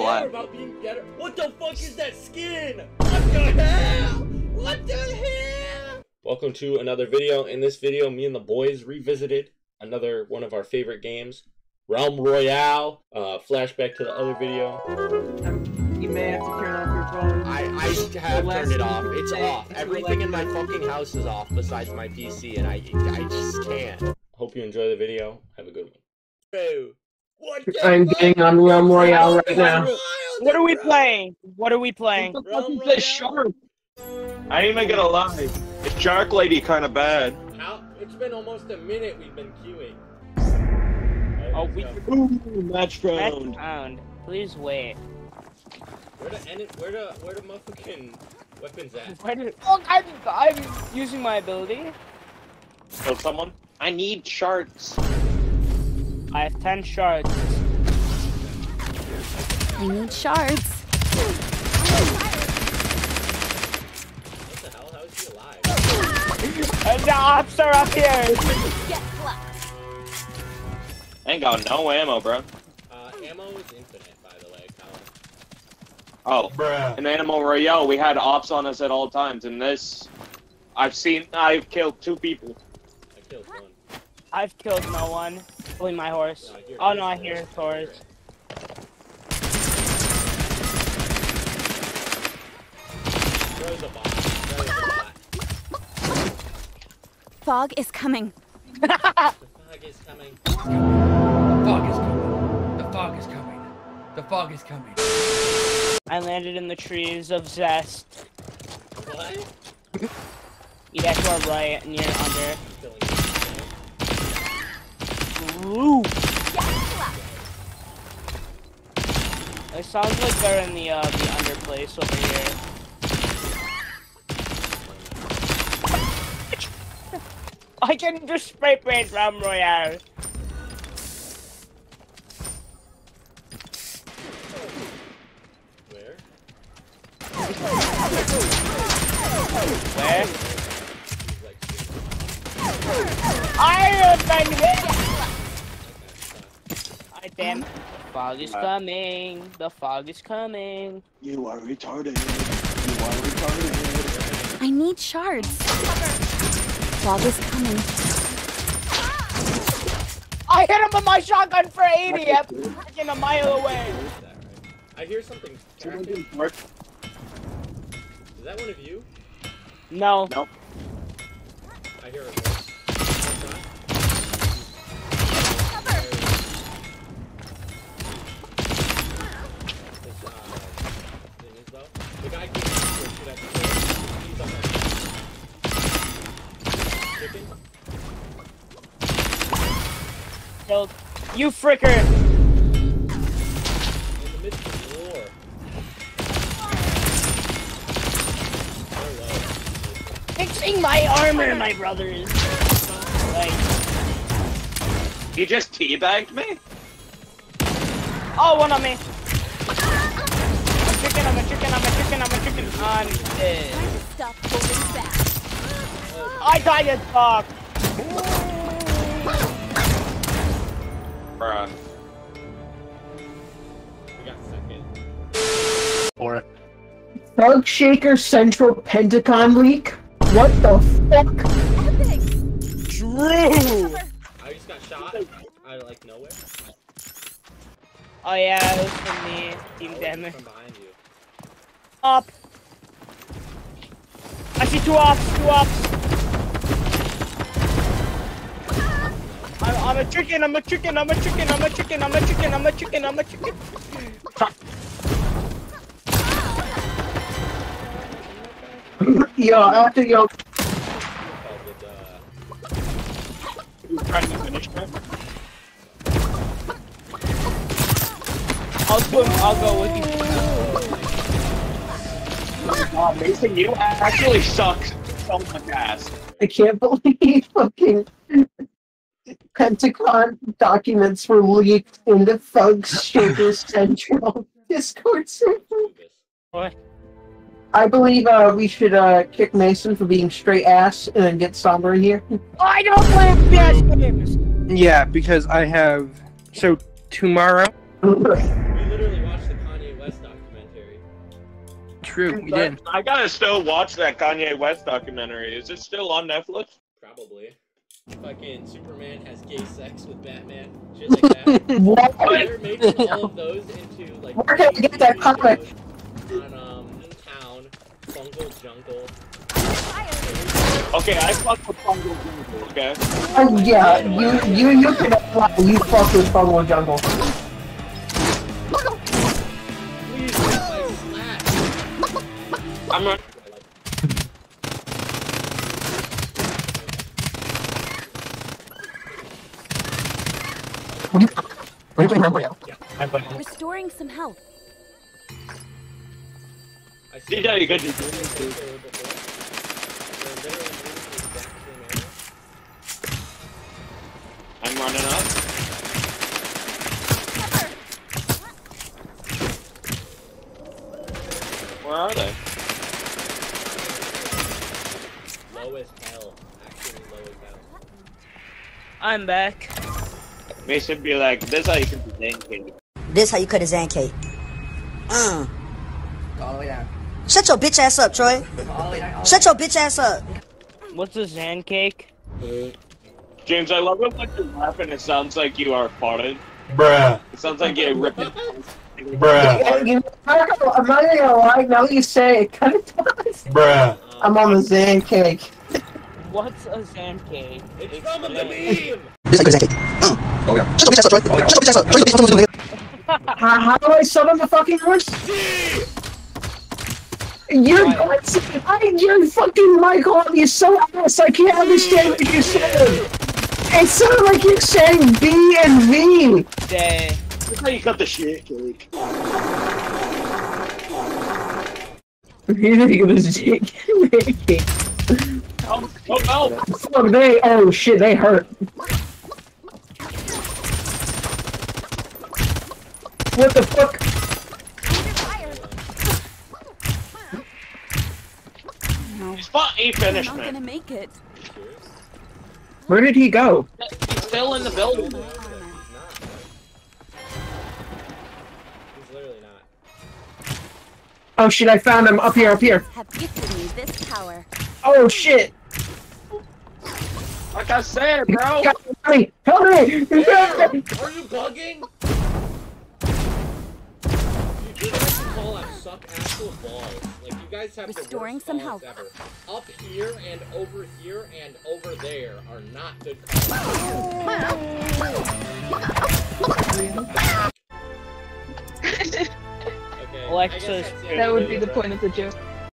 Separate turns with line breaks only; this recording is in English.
flat.
about being better. What the fuck is that skin? What the hell? What the hell? Welcome to another video. In this video, me and the boys revisited another one of our favorite games, Realm Royale. Uh, flashback to the other video.
You may have to turn off your phone.
I, I have turned it off. It's off. Everything in my fucking house is off besides my PC, and I I just can't. Hope you enjoy the video. Have a good one. Bro, what the
I'm
fuck?
getting on Realm Royale right now.
What are we playing? What are we playing?
What the fuck is this shark?
I ain't even gonna lie. The shark lady kind of bad.
How? It's been almost a minute we've been queuing.
Oh, we-
let's go.
Ooh, match
Next
round.
round. Please wait.
Where the eni- where the where the motherfucking weapons at?
Where did? Oh, I'm, I'm using my ability.
So someone. I need shards.
I have ten shards.
I need shards.
What the hell? How is he alive?
And the ops are up here.
I ain't got no ammo, bro.
Uh, ammo is infinite, by the way, Colin.
Oh, Bruh. in Animal Royale, we had ops on us at all times. In this, I've seen, I've killed two people.
I killed one.
I've killed no one. Only my horse.
No, I hear
Oh no, I hear his horse.
it. Throws a bot. Throws a bot.
Fog is coming.
The fog is coming.
The fog is coming. The fog is coming. The fog is coming.
I landed in the trees of Zest.
What?
Yeah, to our right, and you're under.
Killing
Ooh. It sounds like they're in the uh the under place over here. I can just spray paint Realm Royale.
Where?
Where?
He's like,
I have been hit!
okay,
I damn. The fog is coming. The fog is coming.
You are retarded. You are retarded.
I need shards. Fog is coming.
I hit him with my shotgun for 80 at freaking a mile away.
Is that right? I hear something. cracking. Is that one of you?
No.
I hear a
Killed. You fricker.
In the midst of war.
Fixing my armor, my brothers. Like,
You just teabagged me?
oh, one on me. I'm chicken, I'm a chicken, I'm a chicken, I'm a chicken. I'm dead.
Time to stop holding back.
I died as fuck.
Bruh.
We got second.
Thug Shaker Central Pentagon leak? What the fuck?
Epic.
True.
I just got shot out of like nowhere.
Oh yeah, it was from me. Team
Oh,
damage.
From behind you.
Up. I see two ops, two ops. I'm, I'm a chicken, I'm a chicken, I'm a chicken, I'm a chicken, I'm a chicken, I'm a chicken, I'm a chicken.
Yo, after yo,
Called with,
Trying to finish that?
I'll swim, I'll go with you.
Oh, Mason, you actually suck so much ass.
I can't believe fucking Pentagon documents were leaked into Thug Shaker Central Discord server.
What?
I believe uh, we should uh, kick Mason for being straight ass and then get Somber in here.
I don't play FPS games!
Yeah, because I have. So tomorrow,
We literally watched the Kanye West documentary.
true. We did.
I gotta still watch that Kanye West documentary. Is it still on Netflix?
Probably. Fucking Superman has gay sex with Batman. Shit like that.
What?
They're making all of those into like.
Where can I get that
TV
comic?
On um, in town, Fungal Jungle.
Okay, I fuck with Fungal Jungle, okay?
Oh, yeah, you you you can apply. You fuck with Fungal Jungle.
Please, my slash.
I'm not.
Restoring some health.
I see
DJ, you
area.
I'm running up. Where are they?
Low as hell. Actually low as hell.
I'm back.
Mason be like, this how you can do Zane King.
This how you cut a Zan cake. Mm.
All the way down.
Shut your bitch ass up, Troy.
All the way down.
Shut your bitch ass up.
What's a Zan cake?
James, I love it when you're laughing. It sounds like you are farting.
Bruh.
It sounds like you're ripping.
Bruh.
You I'm not gonna- even gonna lie. Now that you say it, kind of does.
Bruh.
I'm on the Zan cake.
What's a Zan cake?
It's from the
Explain.
meme!
This how you cut a Zan cake. Mm. Shut your bitch ass up, Troy. Shut your bitch. Troy, you bitch ass.
How, how do I summon the fucking horse? You're nuts. I, you're fucking Michael. You're so ass. I can't understand what you're saying. It sounded like you're saying B and V.
Day.
This how you cut the shit cake.
You think it was Jake?
Oh, oh no!
Fuck, they. Oh shit, they hurt. What the fuck?
No,
He's, fu- he
I'm not gonna make it.
Where did he go?
He's still in the building.
He's literally not.
Oh shit, I found him up here, up here.
Have gifted me this power.
Oh shit.
Like I said, bro.
Help me! Help me!
Are you bugging? Suck actual balls. Like you guys have
Restoring
the worst
some health.
ever. Up here and over here and over there are not good calls. Okay, I
Alexis,
the
that would be
the
the point of the joke.